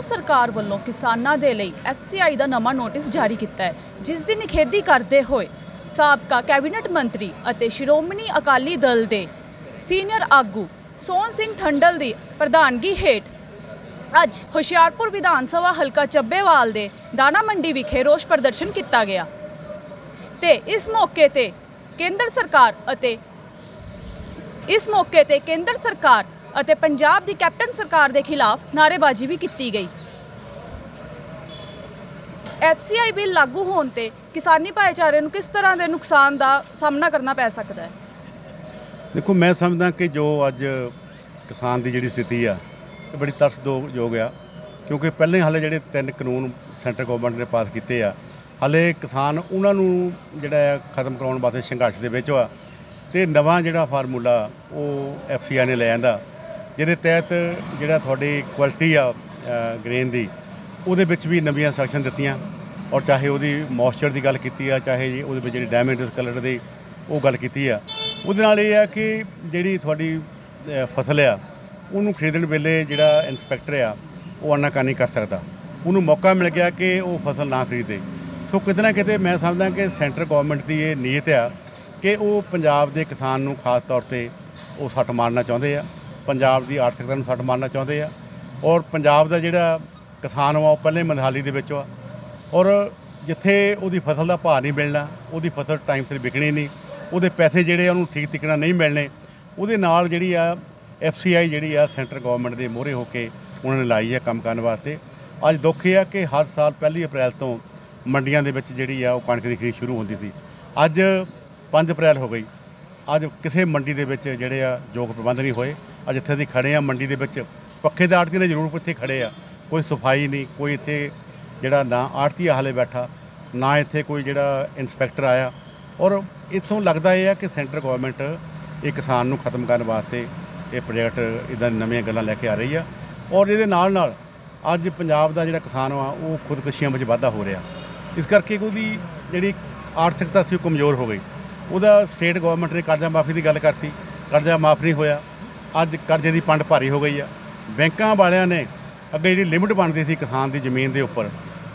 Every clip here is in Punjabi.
ਸਰਕਾਰ ਵੱਲੋਂ ਕਿਸਾਨਾਂ ਦੇ ਲਈ ਐਫਸੀਆਈ ਦਾ ਨਵਾਂ ਨੋਟਿਸ ਜਾਰੀ ਕੀਤਾ ਹੈ, ਜਿਸ ਦੀ ਨਿਖੇਧੀ ਕਰਦੇ ਹੋਏ ਸਾਬਕਾ ਕੈਬਨਿਟ ਮੰਤਰੀ ਅਤੇ ਸ਼੍ਰੋਮਣੀ ਅਕਾਲੀ ਦਲ ਦੇ ਸੀਨੀਅਰ ਆਗੂ ਸੋਹਣ ਸਿੰਘ ਠੰਡਲ ਦੀ ਪ੍ਰਧਾਨਗੀ ਹੇਠ ਅੱਜ ਹੁਸ਼ਿਆਰਪੁਰ ਵਿਧਾਨ ਸਭਾ ਹਲਕਾ ਚੱਬੇਵਾਲ ਦੇ ਦਾਣਾ ਮੰਡੀ ਵਿਖੇ ਰੋਸ ਪ੍ਰਦਰਸ਼ਨ ਕੀਤਾ ਗਿਆ। ਤੇ ਇਸ ਮੌਕੇ ਤੇ ਕੇਂਦਰ ਸਰਕਾਰ ਅਤੇ ਇਸ ਮੌਕੇ ਤੇ ਕੇਂਦਰ ਸਰਕਾਰ ਅਤੇ ਪੰਜਾਬ ਦੀ ਕੈਪਟਨ ਸਰਕਾਰ ਦੇ ਖਿਲਾਫ ਨਾਅਰੇਬਾਜ਼ੀ ਵੀ ਕੀਤੀ ਗਈ। ਐਫਸੀਆਈ ਬਿੱਲ ਲਾਗੂ ਹੋਣ ਤੇ ਕਿਸਾਨੀ ਭਾਈਚਾਰੇ ਨੂੰ ਕਿਸ ਤਰ੍ਹਾਂ ਦੇ ਨੁਕਸਾਨ ਦਾ ਸਾਹਮਣਾ ਕਰਨਾ ਪੈ ਸਕਦਾ ਹੈ? ਦੇਖੋ, ਮੈਂ ਸਮਝਦਾ ਕਿ ਜੋ ਅੱਜ ਕਿਸਾਨ ਦੀ ਜਿਹੜੀ ਸਥਿਤੀ ਆ, ਇਹ ਬੜੀ ਤਰਸਯੋਗ ਆ, ਕਿਉਂਕਿ ਪਹਿਲੇ ਹਾਲੇ ਜਿਹੜੇ ਤਿੰਨ ਕਾਨੂੰਨ ਸੈਂਟਰ ਗਵਰਨਮੈਂਟ ਨੇ ਪਾਸ ਕੀਤੇ ਆ, ਹਾਲੇ ਕਿਸਾਨ ਉਹਨਾਂ ਨੂੰ ਜਿਹੜਾ ਆ ਖਤਮ ਕਰਾਉਣ ਵਾਸਤੇ ਸੰਘਰਸ਼ ਦੇ ਵਿੱਚ ਆ, ਤੇ ਨਵਾਂ ਜਿਹੜਾ ਫਾਰਮੂਲਾ ਉਹ ਐਫਸੀਆਈ ਨੇ ਲੈ ਆਂਦਾ ਜਿਹਦੇ ਤਹਿਤ ਜਿਹੜਾ ਤੁਹਾਡੀ ਕੁਆਲਿਟੀ ਆ ਗ੍ਰੇਨ ਦੀ, ਉਹਦੇ ਵਿੱਚ ਵੀ ਨਵੀਆਂ ਸੈਕਸ਼ਨ ਦਿੱਤੀਆਂ। ਔਰ ਚਾਹੇ ਉਹਦੀ ਮੋਇਸਚਰ ਦੀ ਗੱਲ ਕੀਤੀ ਆ, ਚਾਹੇ ਜੀ ਉਹਦੇ ਵਿੱਚ ਜਿਹੜੀ ਡੈਮੇਜ ਕਲਰ ਦੀ ਉਹ ਗੱਲ ਕੀਤੀ ਆ। ਉਹਦੇ ਨਾਲ ਇਹ ਆ ਕਿ ਜਿਹੜੀ ਤੁਹਾਡੀ ਫਸਲ ਆ, ਉਹਨੂੰ ਖਰੀਦਣ ਵੇਲੇ ਜਿਹੜਾ ਇਨਸਪੈਕਟਰ ਆ, ਉਹ ਆਨਾਕਾਨੀ ਕਰ ਸਕਦਾ। ਉਹਨੂੰ ਮੌਕਾ ਮਿਲ ਗਿਆ ਕਿ ਉਹ ਫਸਲ ਨਾ ਖਰੀਦੇ। ਸੋ ਕਿਤੇ ਨਾ ਕਿਤੇ ਮੈਂ ਸਮਝਦਾ ਕਿ ਸੈਂਟਰ ਗਵਰਨਮੈਂਟ ਦੀ ਇਹ ਨੀਅਤ ਆ ਕਿ ਉਹ ਪੰਜਾਬ ਦੇ ਕਿਸਾਨ ਨੂੰ ਖਾਸ ਤੌਰ ਤੇ ਉਹ ਸੱਟ ਮਾਰਨਾ ਚਾਹੁੰਦੇ ਆ। ਪੰਜਾਬ ਦੀ ਆਰਥਿਕਤਾ ਨੂੰ ਸੱਟ ਮਾਰਨਾ ਚਾਹੁੰਦੇ ਆ ਔਰ ਪੰਜਾਬ ਦਾ ਜਿਹੜਾ ਕਿਸਾਨ ਵਾ ਉਹ ਪਹਿਲੇ ਮੰਦਹਾਲੀ ਦੇ ਵਿੱਚ ਆ। ਔਰ ਜਿੱਥੇ ਉਹਦੀ ਫਸਲ ਦਾ ਭਾਅ ਨਹੀਂ ਮਿਲਣਾ, ਉਹਦੀ ਫਸਲ ਟਾਈਮ ਸਿਰ ਵਿਕਣੀ ਨਹੀਂ, ਉਹਦੇ ਪੈਸੇ ਜਿਹੜੇ ਉਹਨੂੰ ਠੀਕ ਤਰੀਕੇ ਨਹੀਂ ਮਿਲਣੇ, ਉਹਦੇ ਨਾਲ ਜਿਹੜੀ ਆ ਐਫਸੀਆਈ ਜਿਹੜੀ ਆ, ਸੈਂਟਰ ਗਵਰਨਮੈਂਟ ਦੇ ਮੋਹਰੇ ਹੋ ਕੇ ਉਹਨਾਂ ਨੇ ਲਾਈ ਆ ਕੰਮ ਕਰਨ ਵਾਸਤੇ। ਅੱਜ ਦੁੱਖ ਇਹ ਆ ਕਿ ਹਰ ਸਾਲ ਪਹਿਲੀ ਅਪ੍ਰੈਲ ਤੋਂ ਮੰਡੀਆਂ ਦੇ ਵਿੱਚ ਜਿਹੜੀ ਆ, ਉਹ ਕਣਕ ਦੀ ਖਰੀਦ ਸ਼ੁਰੂ ਹੁੰਦੀ ਸੀ। ਅੱਜ 5 ਅਪ੍ਰੈਲ ਹੋ ਗਈ। ਅੱਜ ਕਿਸੇ ਮੰਡੀ ਦੇ ਵਿੱਚ ਜਿਹੜੇ ਆ ਯੋਗ ਪ੍ਰਬੰਧ ਨਹੀਂ ਹੋਏ। ਅੱਜ ਇੱਥੇ ਅਸੀਂ ਖੜੇ ਆ ਮੰਡੀ ਦੇ ਵਿੱਚ। ਪੱਖੇ ਦੇ ਆੜਤੀ ਨੇ ਜ਼ਰੂਰ ਇੱਥੇ ਖੜੇ ਆ। ਕੋਈ ਸਫ਼ਾਈ ਨਹੀਂ, ਕੋਈ ਇੱਥੇ ਜਿਹੜਾ ਨਾ ਆੜਤੀ ਹਾਲੇ ਬੈਠਾ, ਨਾ ਇੱਥੇ ਕੋਈ ਜਿਹੜਾ ਇਨਸਪੈਕਟਰ ਆਇਆ। ਔਰ ਇੱਥੋਂ ਲੱਗਦਾ ਇਹ ਆ ਕਿ ਸੈਂਟਰ ਗਵਰਨਮੈਂਟ ਇਹ ਕਿਸਾਨ ਨੂੰ ਖਤਮ ਕਰਨ ਵਾਸਤੇ ਇਹ ਪ੍ਰੋਜੈਕਟ ਇਦਾਂ ਨਵੀਆਂ ਗੱਲਾਂ ਲੈ ਕੇ ਆ ਰਹੀ ਆ। ਔਰ ਇਹਦੇ ਨਾਲ ਨਾਲ ਅੱਜ ਪੰਜਾਬ ਦਾ ਜਿਹੜਾ ਕਿਸਾਨ ਆ ਉਹ ਖੁਦਕੁਸ਼ੀਆਂ ਵਿੱਚ ਵਾਧਾ ਹੋ ਰਿਹਾ। ਇਸ ਕਰਕੇ ਉਹਦੀ ਜਿਹੜੀ ਆਰਥਿਕਤਾ ਸੀ, ਉਹ ਕਮਜ਼ੋਰ ਹੋ ਗਈ। ਉਹਦਾ ਸਟੇਟ ਗਵਰਨਮੈਂਟ ਨੇ ਕਰਜ਼ਾ ਮਾਫੀ ਦੀ ਗੱਲ ਕਰਤੀ, ਕਰਜ਼ਾ ਮਾਫ ਨਹੀਂ ਹੋਇਆ। ਅੱਜ ਕਰਜ਼ੇ ਦੀ ਪੰਡ ਭਾਰੀ ਹੋ ਗਈ ਆ। ਬੈਂਕਾਂ ਵਾਲਿਆਂ ਨੇ ਅੱਗੇ ਜਿਹੜੀ ਲਿਮਿਟ ਬਣਦੀ ਸੀ ਕਿਸਾਨ ਦੀ ਜ਼ਮੀਨ ਦੇ ਉੱਪਰ,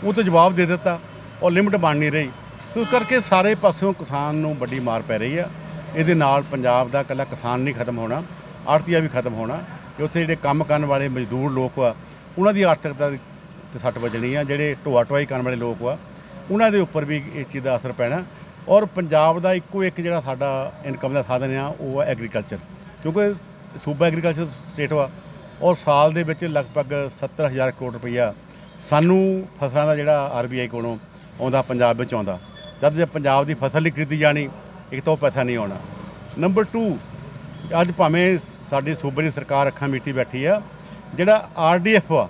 ਉਹ ਤੋਂ ਜਵਾਬ ਦੇ ਦਿੱਤਾ ਉਹ ਲਿਮਿਟ ਬਣ ਨਹੀਂ ਰਹੀ। ਸੋ ਇਸ ਕਰਕੇ ਸਾਰੇ ਪਾਸਿਓਂ ਕਿਸਾਨ ਨੂੰ ਵੱਡੀ ਮਾਰ ਪੈ ਰਹੀ ਆ। ਇਹਦੇ ਨਾਲ ਪੰਜਾਬ ਦਾ ਇਕੱਲਾ ਕਿਸਾਨ ਨਹੀਂ ਖਤਮ ਹੋਣਾ, ਆੜਤੀਆ ਵੀ ਖਤਮ ਹੋਣਾ ਤੇ ਉੱਥੇ ਜਿਹੜੇ ਕੰਮ ਕਰਨ ਵਾਲੇ ਮਜ਼ਦੂਰ ਲੋਕ ਆ, ਉਹਨਾਂ ਦੀ ਆਰਥਿਕਤਾ ਤੇ ਸੱਟ ਵੱਜਣੀ ਆ। ਜਿਹੜੇ ਢੋਆ ਢੁਆਈ ਕਰਨ ਵਾਲੇ ਲੋਕ ਆ, ਉਹਨਾਂ ਦੇ ਉੱਪਰ ਵੀ ਇਸ ਚੀਜ਼ ਦਾ ਅਸਰ ਪੈਣਾ। ਔਰ ਪੰਜਾਬ ਦਾ ਇੱਕੋ ਇੱਕ ਜਿਹੜਾ ਸਾਡਾ ਇਨਕਮ ਦਾ ਸਾਧਨ ਆ, ਉਹ ਹੈ ਐਗਰੀਕਲਚਰ ਕਿਉਂਕਿ ਸੂਬਾ ਐਗਰੀਕਲਚਰ ਸਟੇਟ ਵਾ, ਔਰ ਸਾਲ ਦੇ ਵਿੱਚ ਲਗਭਗ 70000 ਕਰੋੜ ਰੁਪਈਆ ਸਾਨੂੰ ਫਸਲਾਂ ਦਾ ਜਿਹੜਾ ਆਰਬੀਆਈ ਕੋਲੋਂ ਆਉਂਦਾ, ਪੰਜਾਬ ਵਿੱਚ ਆਉਂਦਾ। ਜਦ ਜੇ ਪੰਜਾਬ ਦੀ ਫਸਲ ਨਹੀਂ ਖਰੀਦੀ ਜਾਣੀ, ਇੱਕ ਤਾਂ ਉਹ ਪੈਸਾ ਨਹੀਂ ਆਉਣਾ। ਨੰਬਰ 2 ਅੱਜ ਭਾਵੇਂ ਸਾਡੀ ਸੂਬੇ ਦੀ ਸਰਕਾਰ ਅੱਖਾਂ ਮੀਟੀ ਬੈਠੀ ਆ, ਜਿਹੜਾ ਆਰਡੀਐਫ ਆ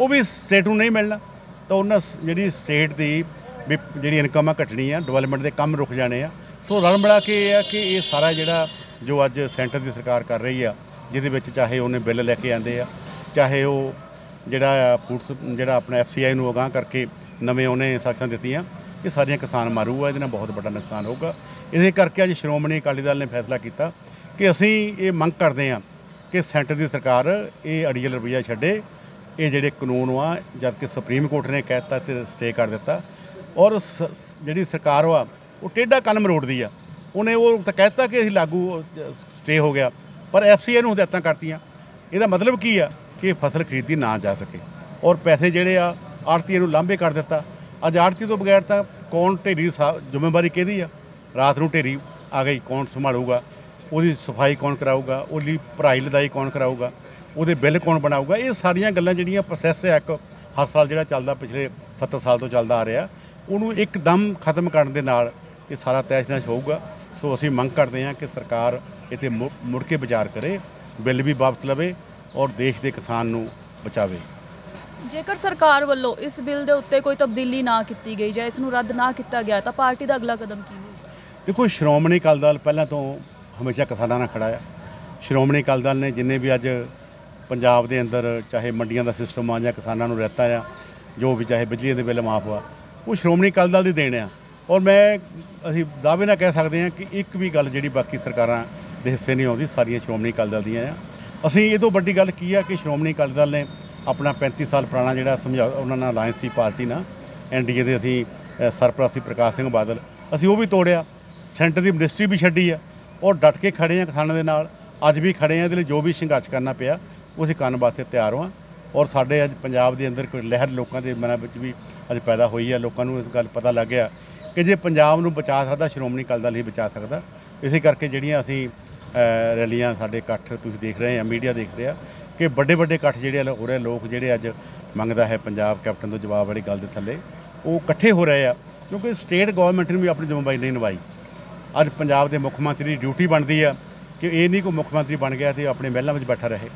ਉਹ ਵੀ ਸਟੇਟ ਨੂੰ ਨਹੀਂ ਮਿਲਣਾ। ਤਾਂ ਉਹਨਾਂ ਸ- ਜਿਹੜੀ ਸਟੇਟ ਦੀ ਵੀ ਜਿਹੜੀ ਇਨਕਮ ਆ ਘਟਣੀ ਆ ਡਿਵੈਲਪਮੈਂਟ ਦੇ ਕੰਮ ਰੁਕ ਜਾਣੇ ਆ। ਸੋ ਰਲ ਮਿਲਾ ਕੇ ਇਹ ਆ ਕਿ ਇਹ ਸਾਰਾ ਜਿਹੜਾ ਜੋ ਅੱਜ ਸੈਂਟਰ ਦੀ ਸਰਕਾਰ ਕਰ ਰਹੀ ਆ, ਜਿਹਦੇ ਵਿੱਚ ਚਾਹੇ ਉਹਨੇ ਬਿੱਲ ਲੈ ਕੇ ਆਂਦੇ ਆ, ਚਾਹੇ ਉਹ ਜਿਹੜਾ ਫੂਡਸ ਜਿਹੜਾ ਆਪਣਾ ਐਫਸੀਆਈ ਨੂੰ ਅਗਾਂਹ ਕਰਕੇ ਨਵੇਂ ਉਹਨੇ ਸੈਕਸ਼ਨ ਦਿੱਤੀਆਂ, ਇਹ ਸਾਰੀਆਂ ਕਿਸਾਨ ਮਾਰੂ ਆ, ਇਹਦੇ ਨਾਲ ਬਹੁਤ ਵੱਡਾ ਨੁਕਸਾਨ ਹੋਊਗਾ। ਇਹਦੇ ਕਰਕੇ ਅੱਜ ਸ਼੍ਰੋਮਣੀ ਅਕਾਲੀ ਦਲ ਨੇ ਫੈਸਲਾ ਕੀਤਾ ਕਿ ਅਸੀਂ ਇਹ ਮੰਗ ਕਰਦੇ ਹਾਂ ਕਿ ਸੈਂਟਰ ਦੀ ਸਰਕਾਰ ਇਹ ਅੜੀਅਲ ਰੁਪਈਆ ਛੱਡੇ, ਇਹ ਜਿਹੜੇ ਕਾਨੂੰਨ ਆ ਜਦ ਕਿ ਸੁਪਰੀਮ ਕੋਰਟ ਨੇ ਕਹਿਤਾ ਤੇ ਸਟੇ ਕਰ ਦਿੱਤਾ ਔਰ ਸ- ਜਿਹੜੀ ਸਰਕਾਰ ਵਾ, ਉਹ ਟੇਢਾ ਕਲਮ ਰੋੜਦੀ ਆ। ਉਹਨੇ ਉਹ ਤਾਂ ਕਹਿਤਾ ਕਿ ਅਸੀਂ ਲਾਗੂ ਸਟੇ ਹੋ ਗਿਆ। ਪਰ ਐਫਸੀਏ ਨੂੰ ਹਦਾਇਤਾਂ ਕਰਤੀਆਂ। ਇਹਦਾ ਮਤਲਬ ਕੀ ਆ? ਕਿ ਫਸਲ ਖਰੀਦੀ ਨਾ ਜਾ ਸਕੇ। ਔਰ ਪੈਸੇ ਜਿਹੜੇ ਆ ਆੜਤੀਏ ਨੂੰ ਲਾਂਭੇ ਕਰ ਦਿੱਤਾ। ਅੱਜ ਆੜਤੀ ਤੋਂ ਬਗੈਰ ਤਾਂ ਕੌਣ ਢੇਰੀ ਸਾ- ਜ਼ਿੰਮੇਵਾਰੀ ਕਿਹਦੀ ਆ? ਰਾਤ ਨੂੰ ਢੇਰੀ ਆ ਗਈ, ਕੌਣ ਸੰਭਾਲੂਗਾ? ਉਹਦੀ ਸਫ਼ਾਈ ਕੌਣ ਕਰਾਊਗਾ? ਉਹਦੀ ਭਰਾਈ ਲਦਾਈ ਕੌਣ ਕਰਾਊਗਾ? ਉਹਦੇ ਬਿੱਲ ਕੌਣ ਬਣਾਊਗਾ? ਇਹ ਸਾਰੀਆਂ ਗੱਲਾਂ ਜਿਹੜੀਆਂ ਪ੍ਰੋਸੈਸ ਹੈ ਇੱਕ, ਹਰ ਸਾਲ ਜਿਹੜਾ ਚੱਲਦਾ, ਪਿਛਲੇ 70 ਸਾਲ ਤੋਂ ਚੱਲਦਾ ਆ ਰਿਹਾ। ਉਹਨੂੰ ਇੱਕਦਮ ਖਤਮ ਕਰਨ ਦੇ ਨਾਲ ਇਹ ਸਾਰਾ ਤੈਸ਼-ਨੈਸ਼ ਹੋਊਗਾ। ਸੋ ਅਸੀਂ ਮੰਗ ਕਰਦੇ ਹਾਂ ਕਿ ਸਰਕਾਰ ਇੱਥੇ ਮੁ- ਮੁੜ ਕੇ ਵਿਚਾਰ ਕਰੇ ਬਿੱਲ ਵੀ ਵਾਪਸ ਲਵੇ ਔਰ ਦੇਸ਼ ਦੇ ਕਿਸਾਨ ਨੂੰ ਬਚਾਵੇ। ਜੇਕਰ ਸਰਕਾਰ ਵੱਲੋਂ ਇਸ ਬਿੱਲ ਦੇ ਉੱਤੇ ਕੋਈ ਤਬਦੀਲੀ ਨਾ ਕੀਤੀ ਗਈ ਜਾਂ ਇਸ ਨੂੰ ਰੱਦ ਨਾ ਕੀਤਾ ਗਿਆ ਤਾਂ ਪਾਰਟੀ ਦਾ ਅਗਲਾ ਕਦਮ ਕੀ ਹੋਵੇਗਾ ਦੇਖੋ ਸ਼੍ਰੋਮਣੀ ਅਕਾਲੀ ਦਲ ਪਹਿਲਾਂ ਤੋਂ ਹਮੇਸ਼ਾ ਕਿਸਾਨਾਂ ਨਾਲ ਖੜਾ ਆ। ਸ਼੍ਰੋਮਣੀ ਅਕਾਲੀ ਦਲ ਨੇ ਜਿੰਨੇ ਵੀ ਅੱਜ ਪੰਜਾਬ ਦੇ ਅੰਦਰ ਚਾਹੇ ਮੰਡੀਆਂ ਦਾ ਸਿਸਟਮ ਆ ਜਾਂ ਕਿਸਾਨਾਂ ਨੂੰ ਰਹਿਤਾ ਆ ਜੋ ਵੀ ਚਾਹੇ ਬਿਜਲੀ ਦੇ ਬਿੱਲ ਮਾਫ ਆ ਉਹ ਸ਼੍ਰੋਮਣੀ ਅਕਾਲੀ ਦਲ ਦੀ ਦੇਣ ਆ। ਔਰ ਮੈਂ ਅਸੀਂ ਦਾਅਵੇ ਨਾਲ ਕਹਿ ਸਕਦੇ ਹਾਂ ਕਿ ਇੱਕ ਵੀ ਗੱਲ ਜਿਹੜੀ ਬਾਕੀ ਸਰਕਾਰਾਂ ਦੇ ਹਿੱਸੇ ਨਹੀਂ ਆਉਂਦੀ ਸਾਰੀਆਂ ਸ਼੍ਰੋਮਣੀ ਅਕਾਲੀ ਦਲ ਦੀਆਂ ਆ। ਅਸੀਂ ਇਹ ਤੋਂ ਵੱਡੀ ਗੱਲ ਕੀ ਆ ਕਿ ਸ਼੍ਰੋਮਣੀ ਅਕਾਲੀ ਦਲ ਨੇ ਆਪਣਾ 35 ਸਾਲ ਪੁਰਾਣਾ ਜਿਹੜਾ ਸਮਝਾ ਉਹਨਾਂ ਨਾਲ ਅਲਾਇੰਸ ਸੀ ਪਾਰਟੀ ਨਾਲ ਐਨਡੀਏ ਦੇ ਅਸੀਂ ਅ, ਪ੍ਰਕਾਸ਼ ਸਿੰਘ ਬਾਦਲ ਅਸੀਂ ਉਹ ਵੀ ਤੋੜਿਆ। ਸੈਂਟਰ ਦੀ ਮਿਨਿਸਟਰੀ ਵੀ ਛੱਡੀ ਆ। ਔਰ ਡਟ ਕੇ ਖੜੇ ਆ ਕਿਸਾਨਾਂ ਦੇ ਨਾਲ ਅੱਜ ਵੀ ਖੜੇ ਆ ਇਹਦੇ ਲਈ ਜੋ ਵੀ ਸੰਘਰਸ਼ ਕਰਨਾ ਪਿਆ ਉਹ ਅਸੀਂ ਕਰਨ ਵਾਸਤੇ ਤਿਆਰ ਹਾਂ। ਔਰ ਸਾਡੇ ਅੱਜ ਪੰਜਾਬ ਦੇ ਅੰਦਰ ਕੋਈ ਲਹਿਰ ਲੋਕਾਂ ਦੇ ਮਨਾਂ ਵਿੱਚ ਵੀ ਅੱਜ ਪੈਦਾ ਹੋਈ ਹੈ ਲੋਕਾਂ ਨੂੰ ਇਸ ਗੱਲ ਪਤਾ ਲੱਗ ਗਿਆ ਕਿ ਜੇ ਪੰਜਾਬ ਨੂੰ ਬਚਾ ਸਕਦਾ, ਸ਼੍ਰੋਮਣੀ ਅਕਾਲੀ ਦਲ ਹੀ ਬਚਾ ਸਕਦਾ, ਇਸੇ ਕਰਕੇ ਜਿਹੜੀਆਂ ਅਸੀਂ ਰੈਲੀਆਂ ਸਾਡੇ ਇਕੱਠ ਤੁਸੀਂ ਦੇਖ ਰਹੇ ਆ, ਮੀਡੀਆ ਦੇਖ ਰਿਹਾ ਕਿ ਵੱਡੇ ਵੱਡੇ ਇਕੱਠ ਜਿਹੜੇ ਆ ਹੋ ਰਹੇ ਲੋਕ ਜਿਹੜੇ ਅੱਜ ਮੰਗਦਾ ਹੈ ਪੰਜਾਬ ਕੈਪਟਨ ਤੋਂ ਜਵਾਬ ਵਾਲੀ ਗੱਲ ਦੇ ਥੱਲੇ, ਉਹ ਇਕੱਠੇ ਹੋ ਰਹੇ ਆ। ਕਿਉਂਕਿ ਸਟੇਟ ਗਵਰਨਮੈਂਟ ਨੇ ਵੀ ਆਪਣੀ ਜ਼ਿੰਮੇਵਾਰੀ ਨਹੀਂ ਨਿਭਾਈ। ਅੱਜ ਪੰਜਾਬ ਦੇ ਮੁੱਖ ਮੰਤਰੀ ਦੀ ਡਿਊਟੀ ਬਣਦੀ ਆ ਕਿ ਇਹ ਨਹੀਂ ਕੋਈ ਮੁੱਖ ਮੰਤਰੀ ਬਣ ਗਿਆ ਤੇ ਆਪਣੇ ਮਹਿਲਾਂ ਵਿੱਚ ਬੈਠਾ ਰਹੇ।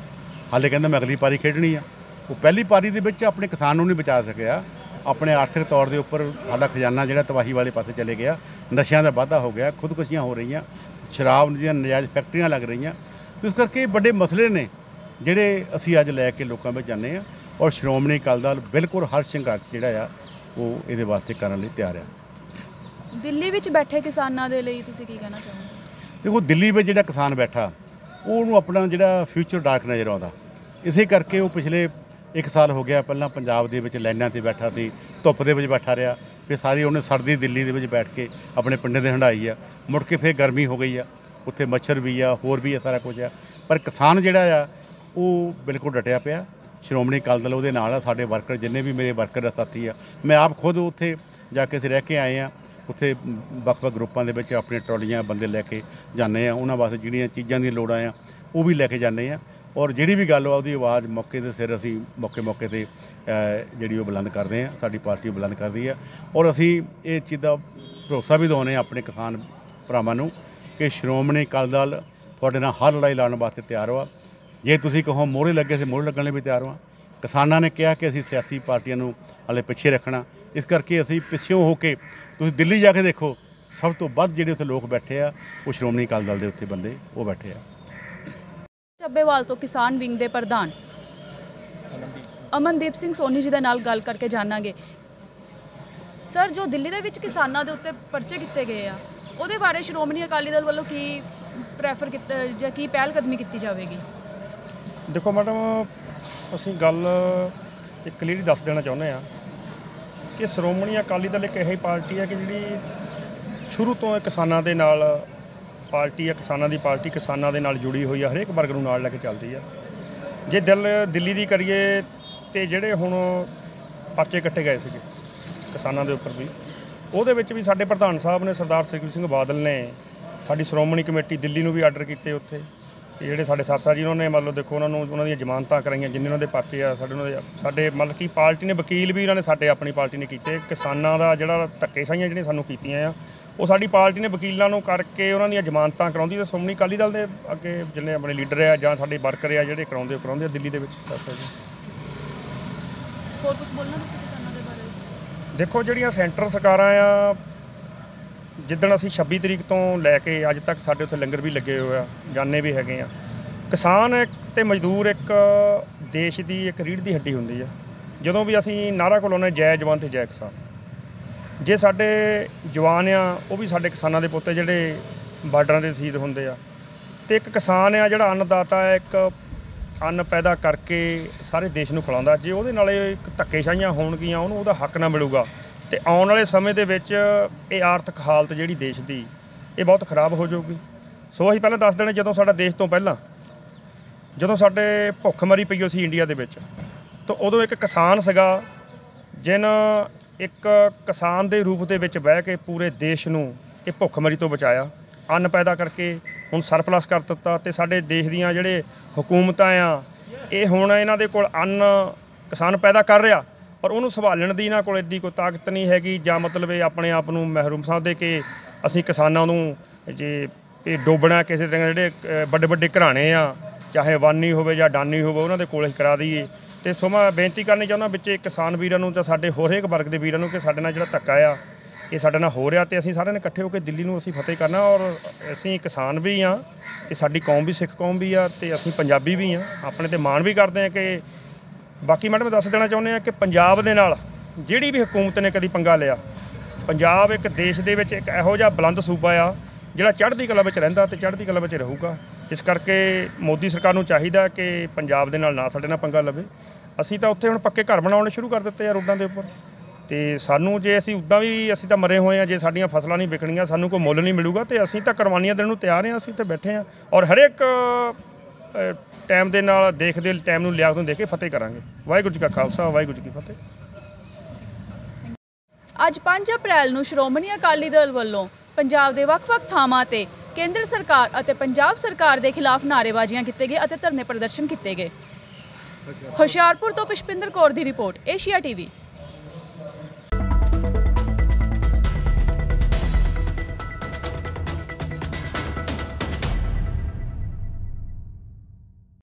ਹਾਲੇ ਕਹਿੰਦਾ ਮੈਂ ਅਗਲੀ ਪਾਰੀ ਖੇਡਣੀ ਆ। ਉਹ ਪਹਿਲੀ ਪਾਰੀ ਦੇ ਵਿੱਚ ਆਪਣੇ ਕਿਸਾਨ ਨੂੰ ਨਹੀਂ ਬਚਾ ਸਕਿਆ। ਆਪਣੇ ਆਰਥਿਕ ਤੌਰ ਦੇ ਉੱਪਰ ਸਾਡਾ ਖਜ਼ਾਨਾ ਜਿਹੜਾ ਤਬਾਹੀ ਵਾਲੇ ਪਾਸੇ ਚਲੇ ਗਿਆ। ਨਸ਼ਿਆਂ ਦਾ ਵਾਧਾ ਹੋ ਗਿਆ ਖੁਦਕੁਸ਼ੀਆਂ ਹੋ ਰਹੀਆਂ ਸ਼ਰਾਬ ਦੀਆਂ ਨਜਾਇਜ਼ ਫੈਕਟਰੀਆਂ ਲੱਗ ਰਹੀਆਂ। ਇਸ ਕਰਕੇ ਵੱਡੇ ਮਸਲੇ ਨੇ ਜਿਹੜੇ ਅਸੀਂ ਅੱਜ ਲੈ ਕੇ ਲੋਕਾਂ ਵਿੱਚ ਜਾਂਦੇ ਆ ਔਰ ਸ਼੍ਰੋਮਣੀ ਅਕਾਲੀ ਦਲ ਬਿਲਕੁਲ ਹਰ ਸੰਘਰਸ਼ ਜਿਹੜਾ ਆ ਉਹ ਇਹਦੇ ਵਾਸਤੇ ਕਰਨ ਲਈ ਤਿਆਰ ਆ। ਦਿੱਲੀ ਵਿੱਚ ਬੈਠੇ ਕਿਸਾਨਾਂ ਦੇ ਲਈ ਤੁਸੀਂ ਕੀ ਕਹਿਣਾ ਚਾਹੋਗੇ? ਦੇਖੋ ਦਿੱਲੀ ਵਿੱਚ ਜਿਹੜਾ ਕਿਸਾਨ ਬੈਠਾ ਉਹਨੂੰ ਆਪਣਾ ਜਿਹੜਾ ਫਿਊਚਰ ਡਾਰਕ ਨਜ਼ਰ ਆਉਂਦਾ। ਇਸੇ ਕਰਕੇ ਉਹ ਪਿਛਲੇ 1 ਸਾਲ ਹੋ ਗਿਆ ਪਹਿਲਾਂ ਪੰਜਾਬ ਦੇ ਵਿੱਚ ਲਾਈਨਾਂ ਤੇ ਬੈਠਾ ਸੀ, ਧੁੱਪ ਦੇ ਵਿੱਚ ਬੈਠਾ ਰਿਹਾ, ਫਿਰ ਸਾਰੀ ਉਹਨੇ ਸਰਦੀ ਦਿੱਲੀ ਦੇ ਵਿੱਚ ਬੈਠ ਕੇ ਆਪਣੇ ਪਿੰਡੇ ਦੇ ਹੰਡਾਈ ਆ, ਮੁੜ ਕੇ ਫਿਰ ਗਰਮੀ ਹੋ ਗਈ ਆ, ਉੱਥੇ ਮੱਛਰ ਵੀ ਆ, ਹੋਰ ਵੀ ਆ ਸਾਰਾ ਕੁਝ ਆ, ਪਰ ਕਿਸਾਨ ਜਿਹੜਾ ਆ, ਉਹ ਬਿਲਕੁਲ ਡਟਿਆ ਪਿਆ, ਸ਼੍ਰੋਮਣੀ ਅਕਾਲੀ ਦਲ ਉਹਦੇ ਨਾਲ ਆ, ਸਾਡੇ ਵਰਕਰ ਜਿੰਨੇ ਵੀ ਮੇਰੇ ਵਰਕਰ ਆ, ਸਾਥੀ ਆ, ਮੈਂ ਆਪ ਖੁਦ ਉੱਥੇ ਜਾ ਕੇ ਅਸੀਂ ਰਹਿ ਕੇ ਆਏ ਆ, ਉੱਥੇ ਵੱਖ-ਵੱਖ ਗਰੁੱਪਾਂ ਦੇ ਵਿੱਚ ਆਪਣੀਆਂ ਟਰਾਲੀਆਂ ਬੰਦੇ ਲੈ ਕੇ ਜਾਂਦੇ ਆ, ਉਹਨਾਂ ਵਾਸਤੇ ਜਿਹੜੀਆਂ ਚੀਜ਼ਾਂ ਦੀਆਂ ਲੋੜਾਂ ਆ, ਉਹ ਵੀ ਲੈ ਕੇ ਜਾਂਦੇ ਆ ਔਰ ਜਿਹੜੀ ਵੀ ਗੱਲ ਆ ਉਹਦੀ ਆਵਾਜ਼ ਮੌਕੇ ਦੇ ਸਿਰ ਅਸੀਂ ਮੌਕੇ-ਮੌਕੇ ਤੇ ਜਿਹੜੀ ਉਹ ਬੁਲੰਦ ਕਰਦੇ ਆ ਸਾਡੀ ਪਾਰਟੀ ਬੁਲੰਦ ਕਰਦੀ ਆ ਔਰ ਅਸੀਂ ਇਹ ਚੀਜ਼ ਦਾ ਭਰੋਸਾ ਵੀ ਦਿਵਾਉਂਦੇ ਆ ਆਪਣੇ ਕਿਸਾਨ ਭਰਾਵਾਂ ਨੂੰ ਕਿ ਸ਼੍ਰੋਮਣੀ ਅਕਾਲੀ ਦਲ ਤੁਹਾਡੇ ਨਾਲ ਹਰ ਲੜਾਈ ਲੜਨ ਵਾਸਤੇ ਤਿਆਰ ਵਾ। ਜੇ ਤੁਸੀਂ ਕਹੋ ਮੋਹਰੇ ਲੱਗੇ ਸੀ ਮੋਹਰੇ ਲੱਗਣ ਲਈ ਵੀ ਤਿਆਰ ਹਾਂ ਕਿਸਾਨਾਂ ਨੇ ਕਿਹਾ ਕਿ ਅਸੀਂ ਸਿਆਸੀ ਪਾਰਟੀਆਂ ਨੂੰ ਹਲੇ ਪਿੱਛੇ ਰੱਖਣਾ। ਇਸ ਕਰਕੇ ਅਸੀਂ ਪਿੱਛੋਂ ਹੋ ਕੇ ਤੁਸੀਂ ਦਿੱਲੀ ਜਾ ਕੇ ਦੇਖੋ, ਸਭ ਤੋਂ ਵੱਧ ਜਿਹੜੇ ਉੱਥੇ ਲੋਕ ਬੈਠੇ ਆ, ਉਹ ਸ਼੍ਰੋਮਣੀ ਅਕਾਲੀ ਦਲ ਦੇ ਉੱਤੇ ਬੰਦੇ, ਉਹ ਬੈਠੇ ਆ। ਚੱਬੇਵਾਲ ਤੋਂ ਕਿਸਾਨ ਵਿੰਗ ਦੇ ਪ੍ਰਧਾਨ। ਅਮਨਦੀਪ ਸਿੰਘ। ਸੋਨੀ ਜੀ ਦੇ ਨਾਲ ਗੱਲ ਕਰਕੇ ਜਾਣਾਂਗੇ। ਸਰ ਜੋ ਦਿੱਲੀ ਦੇ ਵਿੱਚ ਕਿਸਾਨਾਂ ਦੇ ਉੱਤੇ ਪਰਚੇ ਕੀਤੇ ਗਏ ਆ ਉਹਦੇ ਬਾਰੇ ਸ਼੍ਰੋਮਣੀ ਅਕਾਲੀ ਦਲ ਵੱਲੋਂ ਕੀ ਪ੍ਰੈਫਰ ਕੀਤਾ ਜਾਂ ਕੀ ਪਹਿਲ ਕਦਮੀ ਕੀਤੀ ਜਾਵੇਗੀ? ਦੇਖੋ ਮੈਡਮ ਅਸੀਂ ਗੱਲ ਇੱਕ ਕਲੀਅਰਲੀ ਦੱਸ ਦੇਣਾ ਚਾਹੁੰਦੇ ਆ ਕਿ ਸ਼੍ਰੋਮਣੀ ਅਕਾਲੀ ਦਲ ਇੱਕ ਇਹੋ ਜਿਹੀ ਪਾਰਟੀ ਹੈ ਕਿ ਜਿਹੜੀ ਸ਼ੁਰੂ ਤੋਂ ਇਹ ਕਿਸਾਨਾਂ ਦੇ ਨਾਲ ਪਾਰਟੀ ਆ, ਕਿਸਾਨਾਂ ਦੀ ਪਾਰਟੀ ਕਿਸਾਨਾਂ ਦੇ ਨਾਲ ਜੁੜੀ ਹੋਈ ਆ, ਹਰੇਕ ਵਰਗ ਨੂੰ ਨਾਲ ਲੈ ਕੇ ਚੱਲਦੀ ਆ। ਜੇ ਦਿਲ ਦਿੱਲੀ ਦੀ ਕਰੀਏ ਤੇ ਜਿਹੜੇ ਹੁਣ ਪਰਚੇ ਕੱਟੇ ਗਏ ਸੀਗੇ ਕਿਸਾਨਾਂ ਦੇ ਉੱਪਰ ਵੀ, ਉਹਦੇ ਵਿੱਚ ਵੀ ਸਾਡੇ ਪ੍ਰਧਾਨ ਸਾਹਿਬ ਨੇ ਸਰਦਾਰ ਸੁਖਬੀਰ ਸਿੰਘ ਬਾਦਲ ਨੇ ਸਾਡੀ ਸ਼੍ਰੋਮਣੀ ਕਮੇਟੀ ਦਿੱਲੀ ਨੂੰ ਵੀ ਆਰਡਰ ਕੀਤੇ ਉੱਥੇ। ਜਿਹੜੇ ਸਾਡੇ ਸਾਸਾ ਜੀ ਉਹਨਾਂ ਨੇ ਮੰਨ ਲਓ ਦੇਖੋ ਉਹਨਾਂ ਨੂੰ ਉਹਨਾਂ ਦੀਆਂ ਜ਼ਮਾਨਤਾਂ ਕਰਾਈਆਂ ਜਿੰਨੇ ਉਹਨਾਂ ਦੇ ਪਰਚੇ ਆ ਸਾਡੇ ਉਹਨਾਂ ਦੇ ਸਾਡੇ ਮਤਲਬ ਕਿ ਪਾਰਟੀ ਨੇ ਵਕੀਲ ਵੀ ਉਹਨਾਂ ਨੇ ਸਾਡੇ ਆਪਣੀ ਪਾਰਟੀ ਨੇ ਕੀਤੇ ਕਿਸਾਨਾਂ ਦਾ ਜਿਹੜਾ ਧੱਕੇਸ਼ਾਹੀਆਂ ਜਿਹੜੀਆਂ ਸਾਨੂੰ ਕੀਤੀਆਂ ਆ ਉਹ ਸਾਡੀ ਪਾਰਟੀ ਨੇ ਵਕੀਲਾਂ ਨੂੰ ਕਰਕੇ ਉਹਨਾਂ ਦੀਆਂ ਜ਼ਮਾਨਤਾਂ ਕਰਾਉਂਦੀ ਤੇ ਸ਼੍ਰੋਮਣੀ ਅਕਾਲੀ ਦਲ ਦੇ ਅੱਗੇ ਜਿੰਨੇ ਆਪਣੇ ਲੀਡਰ ਆ ਜਾਂ ਸਾਡੇ ਵਰਕਰ ਆ ਜਿਹੜੇ ਕਰਾਉਂਦੇ ਕਰਾਉਂਦੇ ਆ ਦਿੱਲੀ ਦੇ ਵਿੱਚ ਸਾਸਾ ਜੀ। ਹੋਰ ਕੁਝ ਬੋਲਣਾ ਤੁਸੀਂ ਕਿਸਾਨਾਂ ਦੇ ਬਾਰੇ? ਦੇਖੋ ਜਿਹੜੀਆਂ ਸੈਂਟਰ ਸਰਕਾਰਾਂ ਆ ਜਿੱਦਣ ਅਸੀਂ 26 ਤਰੀਕ ਤੋਂ ਲੈ ਕੇ ਅੱਜ ਤੱਕ ਸਾਡੇ ਉੱਥੇ ਲੰਗਰ ਵੀ ਲੱਗੇ ਹੋਏ ਆ ਜਾਣੇ ਵੀ ਹੈਗੇ ਆ। ਕਿਸਾਨ ਇੱਕ ਤੇ ਮਜ਼ਦੂਰ ਇੱਕ ਦੇਸ਼ ਦੀ ਇੱਕ ਰੀੜ੍ਹ ਦੀ ਹੱਡੀ ਹੁੰਦੀ ਆ। ਜਦੋਂ ਵੀ ਅਸੀਂ ਨਾਰਾ ਕੋਲੋਂ ਜੈ ਜਵਾਨ ਤੇ ਜੈ ਕਿਸਾਨ। ਜੇ ਸਾਡੇ ਜਵਾਨ ਆ, ਉਹ ਵੀ ਸਾਡੇ ਕਿਸਾਨਾਂ ਦੇ ਪੁੱਤੇ ਜਿਹੜੇ ਬਾਰਡਰਾਂ ਦੇ ਸ਼ਹੀਦ ਹੁੰਦੇ ਆ। ਤੇ ਇੱਕ ਕਿਸਾਨ ਆ ਜਿਹੜਾ ਅੰਨਦਾਤਾ ਹੈ ਇੱਕ ਅੰਨ ਪੈਦਾ ਕਰਕੇ ਸਾਰੇ ਦੇਸ਼ ਨੂੰ ਖਿਲਾਉਂਦਾ। ਜੇ ਉਹਦੇ ਨਾਲ ਇੱਕ ਧੱਕੇਸ਼ਾਹੀਆਂ ਹੋਣਗੀਆਂ, ਉਹਨੂੰ ਉਹਦਾ ਹੱਕ ਨਾ ਮਿਲੂਗਾ ਤੇ ਆਉਣ ਵਾਲੇ ਸਮੇਂ ਦੇ ਵਿੱਚ ਇਹ ਆਰਥਿਕ ਹਾਲਤ ਜਿਹੜੀ ਦੇਸ਼ ਦੀ, ਇਹ ਬਹੁਤ ਖਰਾਬ ਹੋ ਜਾਊਗੀ। ਸੋ ਅਸੀਂ ਪਹਿਲਾਂ ਦੱਸ ਦੇਣਾ, ਜਦੋਂ ਸਾਡਾ ਦੇਸ਼ ਤੋਂ ਪਹਿਲਾਂ, ਜਦੋਂ ਸਾਡੇ ਭੁੱਖਮਰੀ ਪਈ ਹੋਈ ਸੀ ਇੰਡੀਆ ਦੇ ਵਿੱਚ, ਤਾਂ ਉਦੋਂ ਇੱਕ ਕਿਸਾਨ ਸੀਗਾ, ਜਿਨ ਇੱਕ ਕਿਸਾਨ ਦੇ ਰੂਪ ਦੇ ਵਿੱਚ ਬਹਿ ਕੇ ਪੂਰੇ ਦੇਸ਼ ਨੂੰ ਇਹ ਭੁੱਖਮਰੀ ਤੋਂ ਬਚਾਇਆ। ਅੰਨ ਪੈਦਾ ਕਰਕੇ ਹੁਣ ਸਰਪਲਸ ਕਰ ਦਿੱਤਾ ਤੇ ਸਾਡੇ ਦੇਸ਼ ਦੀਆਂ ਜਿਹੜੇ ਹਕੂਮਤਾਂ ਆ, ਇਹ ਹੁਣ ਇਹਨਾਂ ਦੇ ਕੋਲ ਅੰਨ ਕਿਸਾਨ ਪੈਦਾ ਕਰ ਰਿਹਾ। ਪਰ ਉਹਨੂੰ ਸੰਭਾਲਣ ਦੀ ਇਹਨਾਂ ਕੋਲ ਐਡੀ ਕੋਈ ਤਾਕਤ ਨਹੀਂ ਹੈਗੀ, ਜਾਂ ਮਤਲਬ ਇਹ ਆਪਣੇ ਆਪ ਨੂੰ ਮਹਿਰੂਮ ਸਮਝਦੇ ਕਿ ਅਸੀਂ ਕਿਸਾਨਾਂ ਨੂੰ ਜੇ ਇਹ ਡੋਬਣਾ ਕਿਸੇ ਤਰ੍ਹਾਂ ਜਿਹੜੇ ਵੱਡੇ ਵੱਡੇ ਘਰਾਣੇ ਆ, ਚਾਹੇ ਵਾਨੀ ਹੋਵੇ ਜਾਂ ਡਾਨੀ ਹੋਵੇ, ਉਹਨਾਂ ਦੇ ਕੋਲ ਹੀ ਕਰਾ ਦਈਏ। ਤੇ ਸੋ ਮੈਂ ਬੇਨਤੀ ਕਰਨੀ ਚਾਹੁੰਦਾ ਵਿੱਚ ਕਿਸਾਨ ਵੀਰਾਂ ਨੂੰ ਤੇ ਸਾਡੇ ਹੋਰ ਹਰੇਕ ਵਰਗ ਦੇ ਵੀਰਾਂ ਨੂੰ ਕਿ ਸਾਡੇ ਨਾਲ ਜਿਹੜਾ ਧੱਕਾ ਆ, ਇਹ ਸਾਡੇ ਨਾਲ ਹੋ ਰਿਹਾ ਤੇ ਅਸੀਂ ਸਾਰਿਆਂ ਨੇ ਇਕੱਠੇ ਹੋ ਕੇ ਦਿੱਲੀ ਨੂੰ ਅਸੀਂ ਫਤਿਹ ਕਰਨਾ ਔਰ ਅਸੀਂ ਕਿਸਾਨ ਵੀ ਆ ਤੇ ਸਾਡੀ ਕੌਮ ਵੀ ਸਿੱਖ ਕੌਮ ਵੀ ਆ ਤੇ ਅਸੀਂ ਪੰਜਾਬੀ ਵੀ ਆ। ਆਪਣੇ ਤੇ ਮਾਣ ਵੀ ਕਰਦੇ ਆ ਕਿ ਬਾਕੀ ਮੈਡਮ ਦੱਸ ਦੇਣਾ ਚਾਹੁੰਦੇ ਆ ਕਿ ਪੰਜਾਬ ਦੇ ਨਾਲ ਜਿਹੜੀ ਵੀ ਹਕੂਮਤ ਨੇ ਕਦੀ ਪੰਗਾ ਲਿਆ, ਪੰਜਾਬ ਇੱਕ ਦੇਸ਼ ਦੇ ਵਿੱਚ ਇੱਕ ਇਹੋ ਜਿਹਾ ਬੁਲੰਦ ਸੂਬਾ ਆ ਜਿਹੜਾ ਚੜ੍ਹਦੀ ਕਲਾ ਵਿੱਚ ਰਹਿੰਦਾ ਤੇ ਚੜ੍ਹਦੀ ਕਲਾ ਵਿੱਚ ਰਹੂਗਾ। ਇਸ ਕਰਕੇ ਮੋਦੀ ਸਰਕਾਰ ਨੂੰ ਚਾਹੀਦਾ ਕਿ ਪੰਜਾਬ ਦੇ ਨਾਲ ਨਾ ਸਾਡੇ ਨਾਲ ਪੰਗਾ ਲਵੇ। ਅਸੀਂ ਤਾਂ ਉੱਥੇ ਹੁਣ ਪੱਕੇ ਘਰ ਬਣਾਉਣੇ ਸ਼ੁਰੂ ਕਰ ਦਿੱਤੇ ਆ ਰੋਡਾਂ ਦੇ ਉੱਪਰ। ਤੇ ਸਾਨੂੰ ਜੇ ਅਸੀਂ ਉਦਾਂ ਵੀ ਅਸੀਂ ਤਾਂ ਮਰੇ ਹੋਏ ਆ, ਜੇ ਸਾਡੀਆਂ ਫਸਲਾਂ ਨਹੀਂ ਵਿਕਣੀਆਂ, ਸਾਨੂੰ ਕੋਈ ਮੁੱਲ ਨਹੀਂ ਮਿਲੂਗਾ ਤੇ ਅਸੀਂ ਤਾਂ ਕੁਰਬਾਨੀਆਂ ਦੇਣ ਨੂੰ ਤਿਆਰ ਹਾਂ, ਅਸੀਂ ਉੱਥੇ ਬੈਠੇ ਆ ਔਰ ਹਰੇਕ ਟਾਈਮ ਦੇ ਨਾਲ ਦੇਖਦੇ ਟਾਈਮ ਨੂੰ ਲਿਆਕਤ ਨੂੰ ਦੇਖ ਕੇ ਫਤਿਹ ਕਰਾਂਗੇ। ਵਾਹਿਗੁਰੂ ਜੀ ਕਾ ਖਾਲਸਾ ਵਾਹਿਗੁਰੂ ਜੀ ਕੀ ਫਤਿਹ। ਅੱਜ 5 ਅਪ੍ਰੈਲ ਨੂੰ ਸ਼੍ਰੋਮਣੀ ਅਕਾਲੀ ਦਲ ਵੱਲੋਂ ਪੰਜਾਬ ਦੇ ਵੱਖ-ਵੱਖ ਥਾਵਾਂ ਤੇ ਕੇਂਦਰ ਸਰਕਾਰ ਅਤੇ ਪੰਜਾਬ ਸਰਕਾਰ ਦੇ ਖਿਲਾਫ ਨਾਅਰੇਬਾਜ਼ੀਆਂ ਕੀਤੇ ਗਏ ਅਤੇ ਧਰਨੇ ਪ੍ਰਦਰਸ਼ਨ ਕੀਤੇ ਗਏ। ਹੁਸ਼ਿਆਰਪੁਰ ਤੋਂ ਪੁਸ਼ਪਿੰਦਰ ਕੌਰ ਦੀ ਰਿਪੋਰਟ ਏਸ਼ੀਆ ਟੀਵੀ।